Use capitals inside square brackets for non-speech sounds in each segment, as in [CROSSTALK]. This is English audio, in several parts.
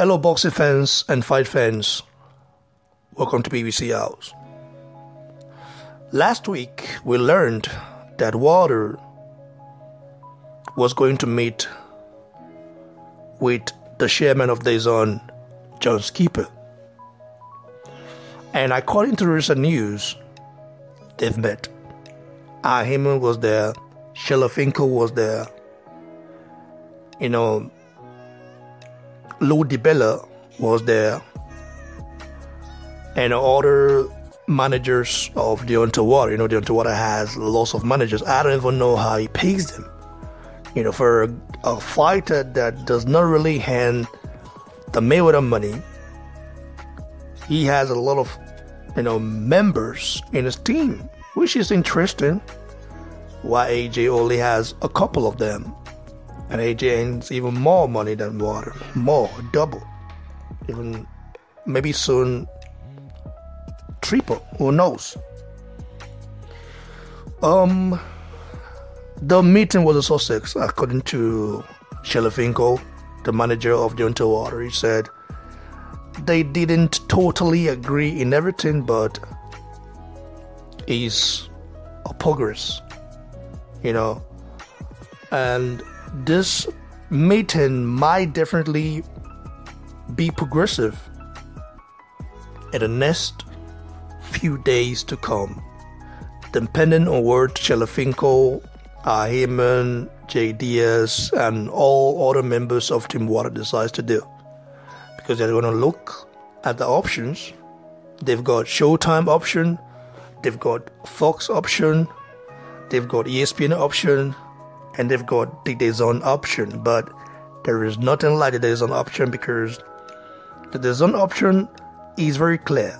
Hello, boxing fans and fight fans. Welcome to BBC House. Last week, we learned that Wilder was going to meet with the chairman of DAZN, John Skipper. And according to recent news, they've met. Ah Haymon was there, Shelly Finkel was there, you know, Lou DiBella was there, and other managers of Deontay Wilder. You know, Deontay Wilder has lots of managers. I don't even know how he pays them. You know, for a, a fighter that does not really hand the Mayweather money, he has a lot of, you know, members in his team, which is interesting. Why AJ only has a couple of them and AJ earns even more money than Wilder, more, double, even maybe soon triple. Who knows? Um, the meeting was a success, according to Shelly Finkel, the manager of Deontay Wilder. He said they didn't totally agree in everything, but is a progress, you know, and this meeting might definitely be progressive in the next few days to come, depending on what Shelly Finkel, uh, Jay Deas, and all other members of Team Wilder decides to do. Because they're going to look at the options. They've got Showtime option, they've got Fox option, they've got ESPN option, and they've got the DAZN option, but there is nothing like the DAZN option because the DAZN option is very clear.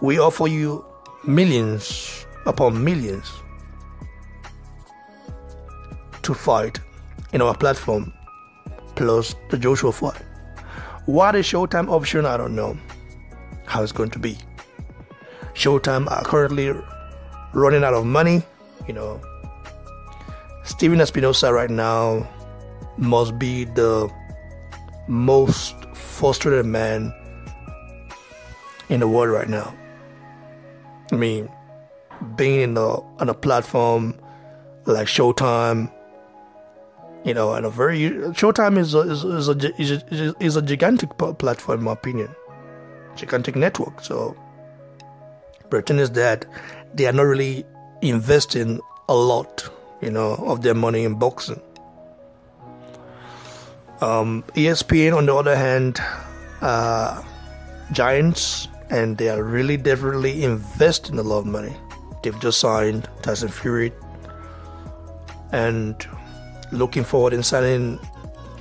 We offer you millions upon millions to fight in our platform, plus the Joshua fight. What is Showtime option? I don't know how it's going to be. Showtime are currently running out of money, you know, Stephen Espinoza right now must be the most frustrated man in the world right now. I mean, being in a on a platform like Showtime, you know, and a very Showtime is a, is, is a is a, is a gigantic platform in my opinion, gigantic network. So, Britain is that they are not really investing a lot you know, of their money in boxing. Um, ESPN, on the other hand, uh, giants, and they are really definitely investing a lot of money. They've just signed Tyson Fury, and looking forward in signing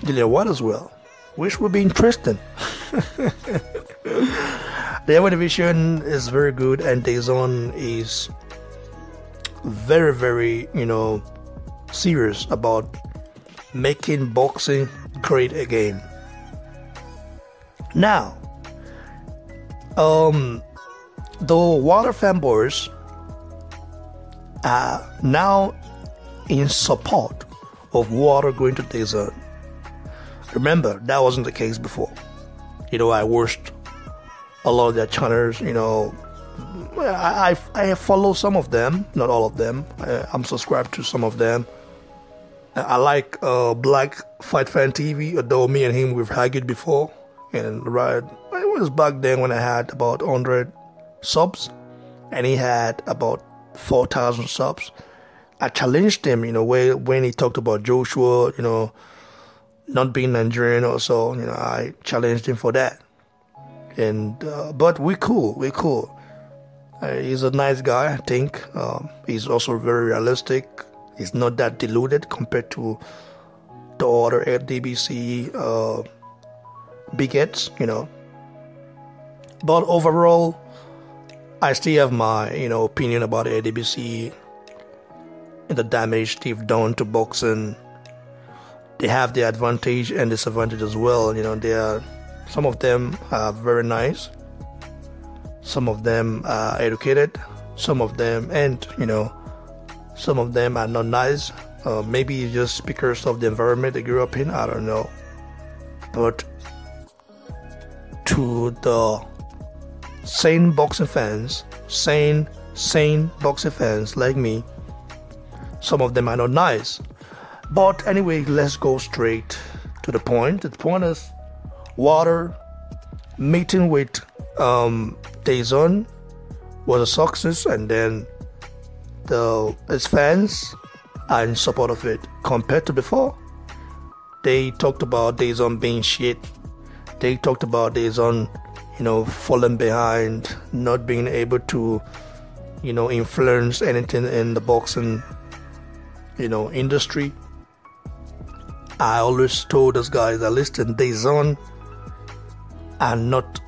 Dillian Whyte as well, which will be interesting. [LAUGHS] the Evo division is very good, and DAZN is very, very, you know, serious about making boxing great again. Now, um, the Wilder fanboys are now in support of Wilder going to desert. Remember, that wasn't the case before. You know, I watched a lot of their channels, you know, I, I, I follow some of them, not all of them. I, am subscribed to some of them. I like uh, Black Fight Fan TV, although me and him we've argued before. And right, it was back then when I had about 100 subs, and he had about 4,000 subs. I challenged him, in a way when he talked about Joshua, you know, not being Nigerian or so, you know, I challenged him for that. And, uh, but we cool, we cool. Uh, he's a nice guy, I think. Um, he's also very realistic. He's not that deluded compared to the other DBC uh, bigots, you know. But overall, I still have my, you know, opinion about ADBC and the damage they've done to boxing. They have their advantage and disadvantage as well. You know, they are some of them are very nice, some of them are educated, some of them, and you know, some of them are not nice. Uh, maybe just because of the environment they grew up in. I don't know. But to the sane boxing fans, sane, sane boxing fans like me, some of them are not nice. But anyway, let's go straight to the point. The point is Wilder meeting with um, DAZN was a success, and then the his fans are in support of it compared to before. They talked about DAZN being shit. They talked about DAZN, you know, falling behind, not being able to, you know, influence anything in the boxing, you know, industry. I always told those guys that listen, DAZN are not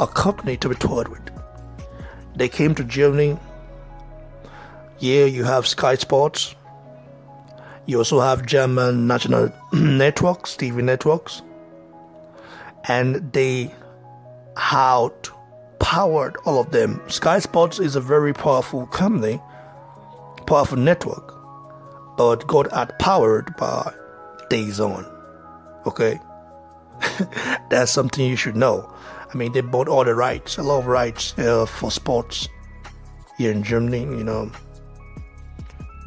a company to be toyed with. They came to Germany. Yeah, you have Sky Sports. You also have German national [CLEARS THROAT] networks, TV networks. And they out powered all of them. Sky Sports is a very powerful company, powerful network, but got outpowered by DAZN. Okay? [LAUGHS] That's something you should know. I mean, they bought all the rights, a lot of rights uh, for sports here in Germany, you know,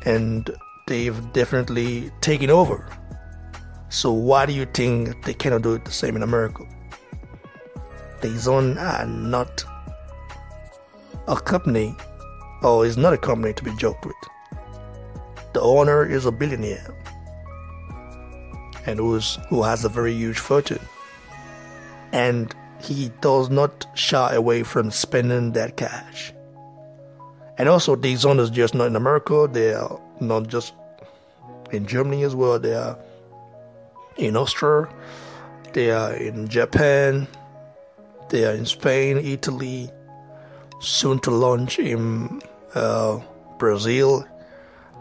and they've definitely taken over. So why do you think they cannot do it the same in America? DAZN are not a company, or is not a company to be joked with. The owner is a billionaire and who's, who has a very huge fortune. And he does not shy away from spending that cash. And also, these owners just not in America, they are not just in Germany as well, they are in Austria, they are in Japan, they are in Spain, Italy, soon to launch in uh, Brazil.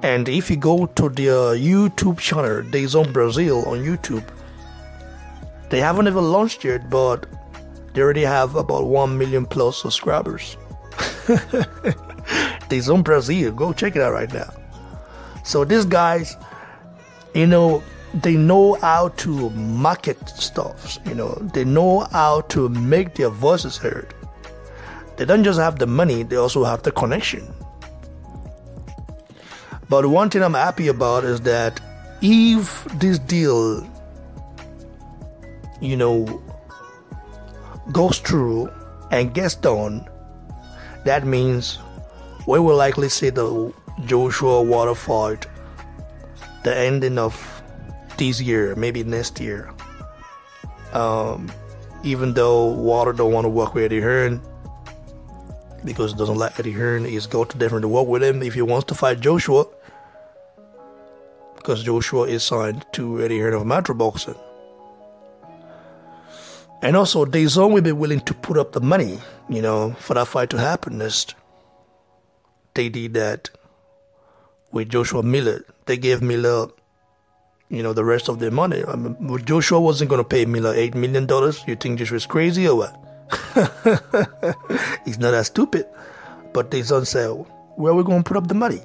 And if you go to their YouTube channel, DAZN Brazil on YouTube, they haven't even launched yet, but they already have about 1 million plus subscribers. [LAUGHS] DAZN Brazil, go check it out right now. So these guys, you know, they know how to market stuff, you know, they know how to make their voices heard. They don't just have the money, they also have the connection. But one thing I'm happy about is that if this deal, you know, goes through and gets done, that means we will likely see the Joshua fight, the ending of this year, maybe next year. Um, even though Wilder don't want to work with Eddie Hearn because he doesn't like Eddie Hearn, he's got to definitely work with him if he wants to fight Joshua because Joshua is signed to Eddie Hearn of Matchroom Boxing. And also, DAZN will be willing to put up the money, you know, for that fight to happen. They did that with Joshua Miller. They gave Miller, you know, the rest of their money. Um, I mean, Joshua wasn't going to pay Miller $8 million. You think Joshua's crazy or what? [LAUGHS] He's not that stupid. But DAZN said, where are we going to put up the money?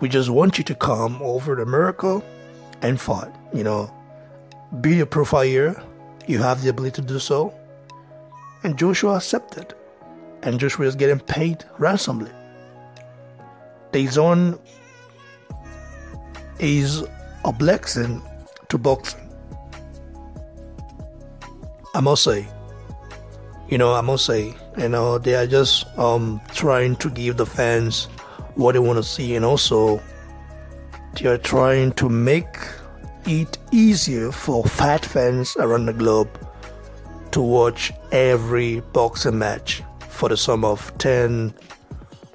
We just want you to come over to America and fight. You know, be a profile you have the ability to do so. And Joshua accepted. And Joshua is getting paid ransomly. DAZN is a blessing to boxing. I must say, you know, I must say, you know, they are just um, trying to give the fans what they want to see, and also they are trying to make it easier for fat fans around the globe to watch every boxing match for the sum of ten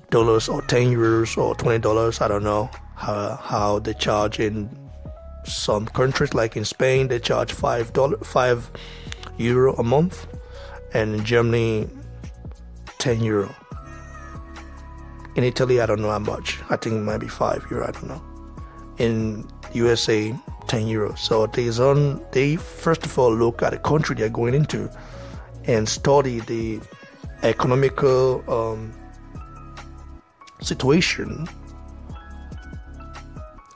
dollars or ten euros or twenty dollars. I don't know how how they charge in some countries like in Spain they charge five dollar five euro a month and in Germany ten euro. In Italy I don't know how much. I think it might be five euro, I don't know. In USA 10 euros. So DAZN, they first of all look at the country they're going into and study the economical um, situation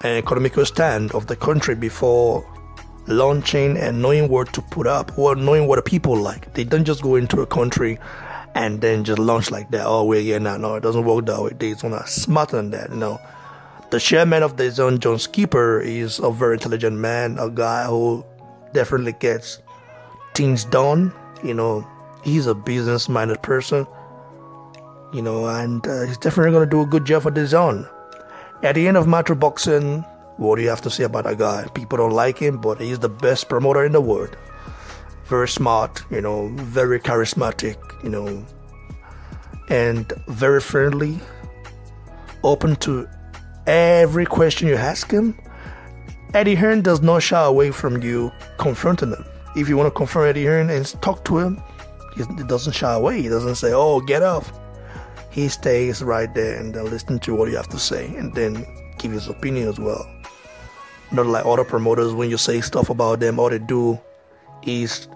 and economical stand of the country before launching and knowing what to put up, or knowing what the people like. They don't just go into a country and then just launch like that. Oh, we're here now. No, it doesn't work that way. Are smarter than that. You know, the chairman of the zone, John Skipper, is a very intelligent man, a guy who definitely gets things done. You know, he's a business-minded person. You know, and uh, he's definitely going to do a good job for the zone. At the end of Matchroom Boxing, what do you have to say about that guy? People don't like him, but he's the best promoter in the world. Very smart, you know, very charismatic, you know, and very friendly, open to every question you ask him. Eddie Hearn does not shy away from you confronting him. If you want to confront Eddie Hearn and talk to him, he doesn't shy away. He doesn't say, "Oh, get off." He stays right there and then listen to what you have to say, and then give his opinion as well. Not like other promoters, when you say stuff about them, all they do is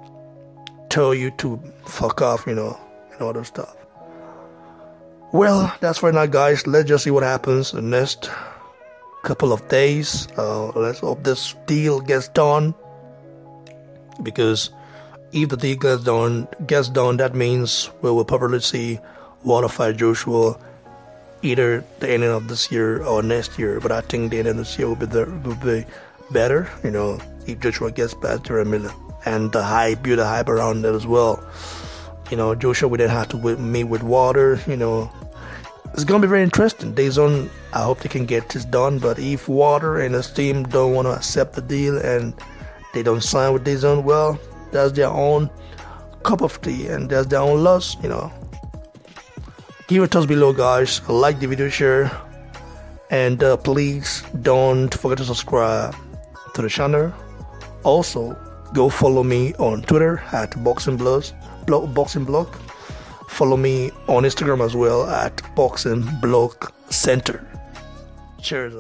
tell you to fuck off, you know, and all that stuff. Well, that's for now, guys. Let's just see what happens the next couple of days. Uh, let's hope this deal gets done. Because if the deal gets done, gets done, that means we will probably see Wilder fight Joshua either the ending of this year or next year. But I think the end of this year will be there, will be better. You know, if Joshua gets past Jarrell Miller and the hype, build the hype around it as well. You know, Joshua we didn't have to meet with Wilder, You know, it's gonna be very interesting. DAZN, I hope they can get this done. But if Wilder and his team don't want to accept the deal and they don't sign with DAZN, well, that's their own cup of tea and that's their own loss. You know give it us below guys like the video share and uh, please don't forget to subscribe to the channel also go follow me on twitter at boxing blog, boxing blog follow me on instagram as well at boxing blog center. Cheers